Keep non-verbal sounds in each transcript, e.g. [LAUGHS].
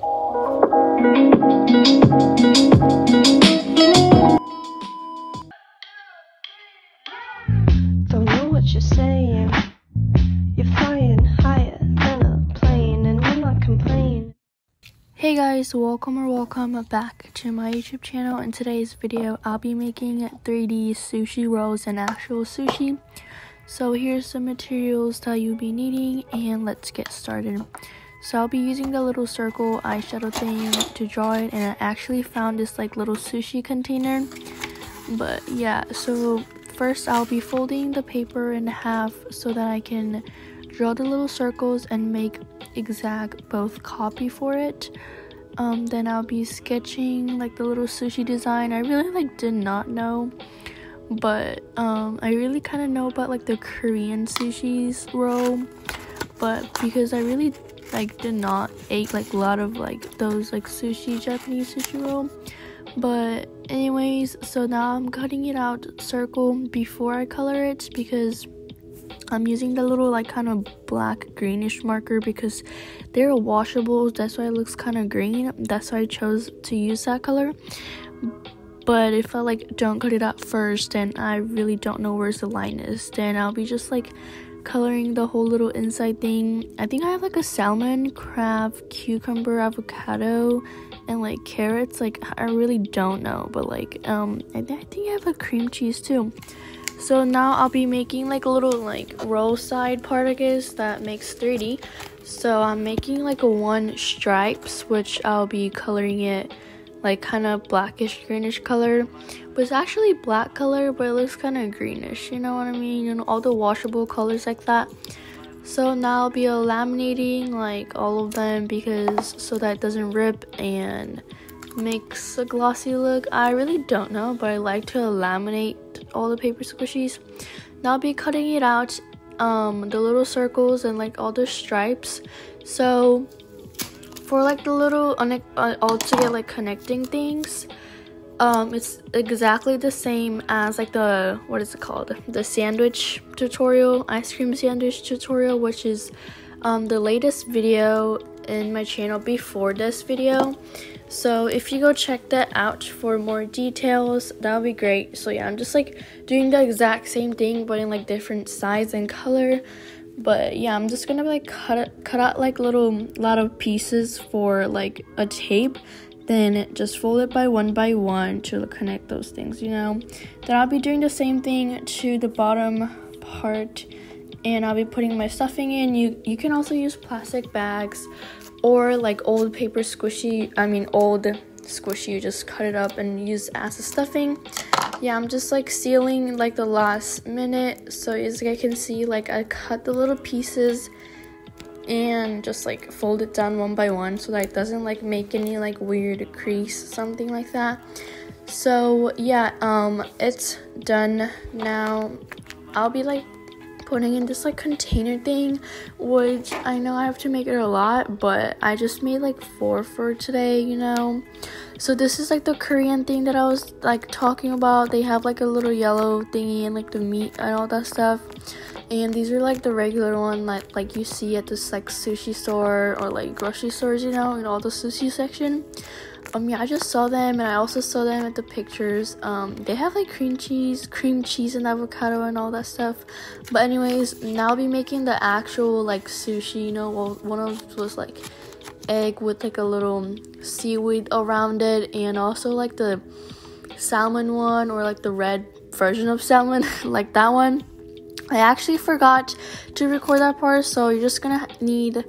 Hey guys, welcome or welcome back to my YouTube channel. In today's video, I'll be making 3D sushi rolls and actual sushi. So here's the materials that you'll be needing and let's get started. So I'll be using the little circle eyeshadow thing to draw it and I actually found this like little sushi container. But yeah, so first I'll be folding the paper in half so that I can draw the little circles and make exact both copy for it. Um, then I'll be sketching like the little sushi design. I really like did not know but um I really kind of know about like the Korean sushi's roll but because I really like did not eat like a lot of like those like sushi Japanese sushi roll. But anyways so now I'm cutting it out circle before I color it because I'm using the little like kind of black greenish marker because they're washable. That's why it looks kind of green. That's why I chose to use that color. But if I like don't cut it out first and I really don't know where's the line is. Then I'll be just like coloring the whole little inside thing. I think I have like a salmon crab cucumber avocado and like carrots. Like I really don't know but like um I, th- I think I have a cream cheese too. So now I'll be making like a little like roll side part I guess that makes 3D so I'm making like a one stripes which I'll be coloring it like kind of blackish greenish color. But it's actually black color but it looks kind of greenish you know what i mean? Know all the washable colors like that. So now i'll be laminating like all of them because so that it doesn't rip and makes a glossy look. I really don't know but i like to laminate all the paper squishies. Now i'll be cutting it out um the little circles and like all the stripes. So for like the little uh, all together like connecting things um it's exactly the same as like the what is it called? The sandwich tutorial ice cream sandwich tutorial which is um the latest video in my channel before this video. So if you go check that out for more details that would be great. So yeah i'm just like doing the exact same thing but in like different size and color but yeah i'm just gonna like cut cut out like little lot of pieces for like a tape. Then just fold it by one by one to connect those things you know? Then i'll be doing the same thing to the bottom part. And i'll be putting my stuffing in. You you can also use plastic bags or like old paper squishy i mean old squishy you just cut it up and use as a stuffing. Yeah i'm just like sealing like the last minute so as you can see like i cut the little pieces and just like fold it down one by one so that it doesn't like make any like weird crease something like that. So yeah um it's done now. I'll be like putting in this like container thing which i know i have to make it a lot but i just made like four for today you know? So this is like the korean thing that i was like talking about. They have like a little yellow thingy and like the meat and all that stuff. And these are like the regular one that like you see at this like sushi store or like grocery stores you know in all the sushi section um yeah i just saw them and i also saw them at the pictures. Um they have like cream cheese cream cheese and avocado and all that stuff. But anyways now i'll be making the actual like sushi you know one of was like egg with like a little seaweed around it and also like the salmon one or like the red version of salmon [LAUGHS] like that one. I actually forgot to record that part so you're just gonna need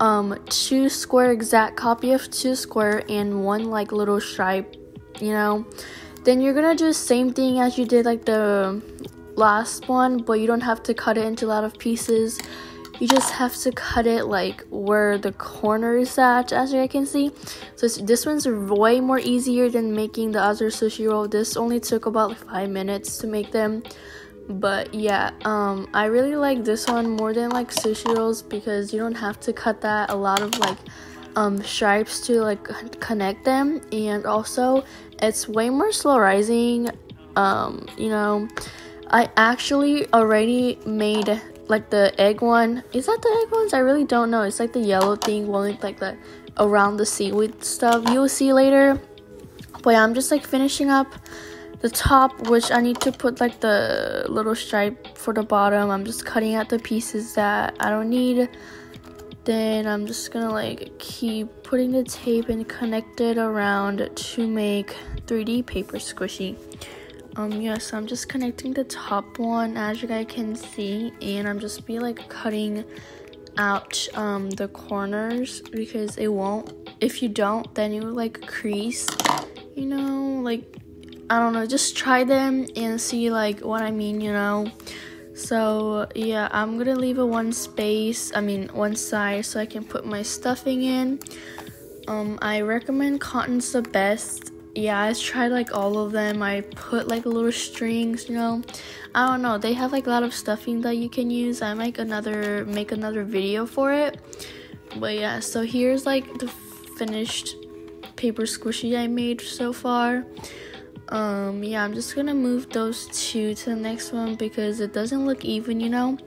um two square exact copy of two square and one like little stripe you know? Then you're gonna do the same thing as you did like the last one but you don't have to cut it into a lot of pieces. You just have to cut it like where the corner is at as you can see. So this one's way more easier than making the other sushi roll. This only took about like five minutes to make them but yeah um i really like this one more than like sushi rolls because you don't have to cut that a lot of like um stripes to like connect them. And also it's way more slow rising um you know. I actually already made like the egg one. Is that the egg ones? I really don't know. It's like the yellow thing with like the around the seaweed stuff. You'll see later. But yeah, i'm just like finishing up the top which i need to put like the little stripe for the bottom. I'm just cutting out the pieces that i don't need. Then i'm just gonna like keep putting the tape and connect it around to make 3d paper squishy. Um yeah so i'm just connecting the top one as you guys can see and i'm just be like cutting out um the corners because it won't if you don't then will like crease you know like i don't know just try them and see like what i mean you know so yeah i'm gonna leave a one space i mean one side so i can put my stuffing in um i recommend cotton's the best yeah, I tried like all of them. I put like little strings, you know. I don't know. They have like a lot of stuffing that you can use. I might another make another video for it. But yeah, so here's like the finished paper squishy I made so far. Um yeah, I'm just to move those two to the next one because it doesn't look even, you know.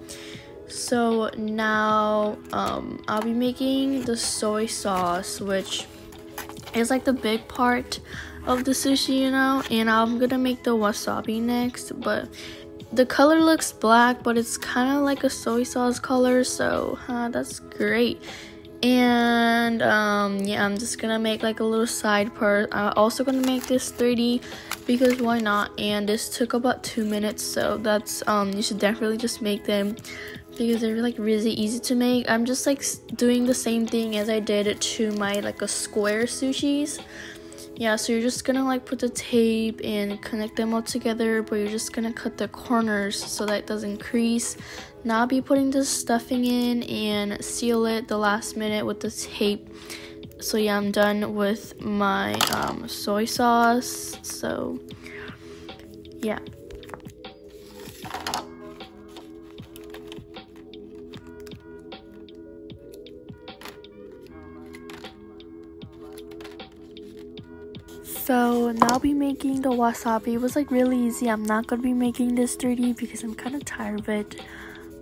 So now um I'll be making the soy sauce which is like the big part of the sushi, you know, and I'm gonna make the wasabi next, but the color looks black, but it's kind of like a soy sauce color, so that's great. And um, yeah, I'm just gonna make like a little side part. I'm also gonna make this 3D because why not? And this took about two minutes, so that's um, you should definitely just make them because they're like really easy to make. I'm just like doing the same thing as I did to my like a square sushis yeah so you're just gonna like put the tape and connect them all together but you're just gonna cut the corners so that it doesn't crease. Now I'll be putting the stuffing in and seal it the last minute with the tape. So yeah i'm done with my um, soy sauce. So yeah So now I'll be making the wasabi. It was like really easy. I'm not gonna be making this 3D because I'm kind of tired of it.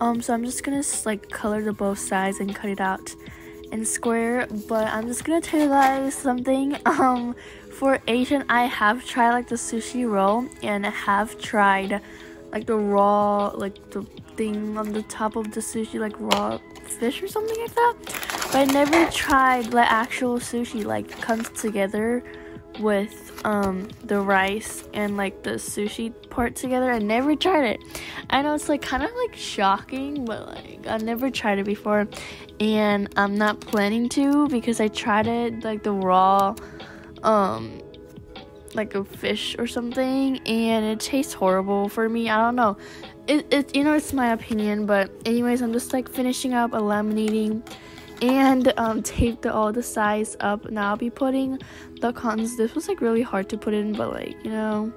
Um, so I'm just gonna like color the both sides and cut it out in square. But I'm just gonna tell you guys something. [LAUGHS] Um, for Asian, I have tried like the sushi roll and have tried like the raw like the thing on the top of the sushi like raw fish or something like that. But I never tried like actual sushi like comes together with um the rice and like the sushi part together. I never tried it. I know it's like kind of like shocking, but like I never tried it before and I'm not planning to because I tried it like the raw um like a fish or something and it tastes horrible for me. I don't know. It, it you know it's my opinion, but anyways, I'm just like finishing up a laminating and um, taped all the sides up. Now I'll be putting the cottons. This was like really hard to put in, but like you know,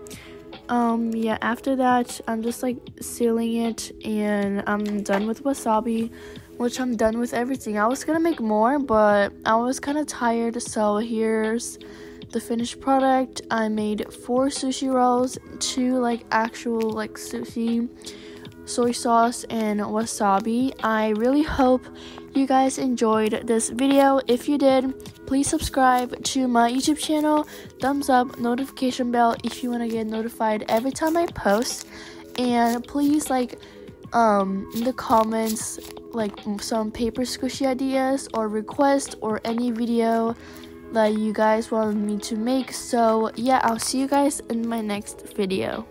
um, yeah. After that, I'm just like sealing it, and I'm done with wasabi, which I'm done with everything. I was gonna make more, but I was kind of tired, so here's the finished product. I made four sushi rolls, two like actual like sushi soy sauce and wasabi. I really hope you guys enjoyed this video. If you did, please subscribe to my YouTube channel, thumbs up, notification bell if you want to get notified every time I post. And please like um in the comments like some paper squishy ideas or requests or any video that you guys want me to make. So yeah, I'll see you guys in my next video.